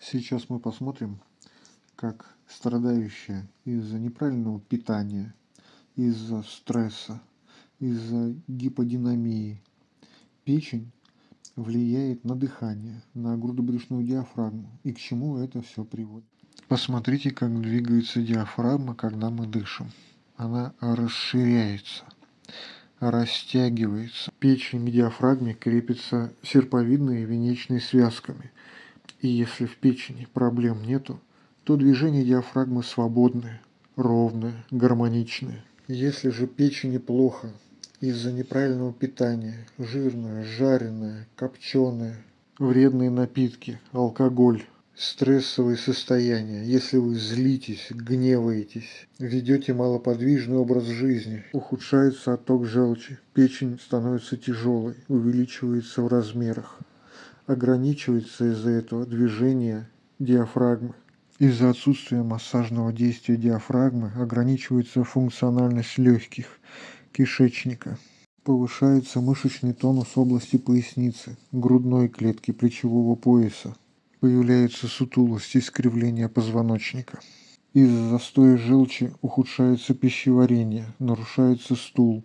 Сейчас мы посмотрим, как страдающая из-за неправильного питания, из-за стресса, из-за гиподинамии печень влияет на дыхание, на грудобрюшную диафрагму и к чему это все приводит. Посмотрите, как двигается диафрагма, когда мы дышим. Она расширяется, растягивается. Печень в диафрагме крепится серповидной и венечной связками. И если в печени проблем нету, то движение диафрагмы свободное, ровное, гармоничное. Если же печени плохо, из-за неправильного питания, жирное, жареное, копченое, вредные напитки, алкоголь, стрессовые состояния, если вы злитесь, гневаетесь, ведете малоподвижный образ жизни, ухудшается отток желчи, печень становится тяжелой, увеличивается в размерах, ограничивается из-за этого движение диафрагмы. Из-за отсутствия массажного действия диафрагмы ограничивается функциональность легких, кишечника. Повышается мышечный тонус области поясницы, грудной клетки плечевого пояса. Появляется сутулость и искривление позвоночника. Из-за застоя желчи ухудшается пищеварение, нарушается стул,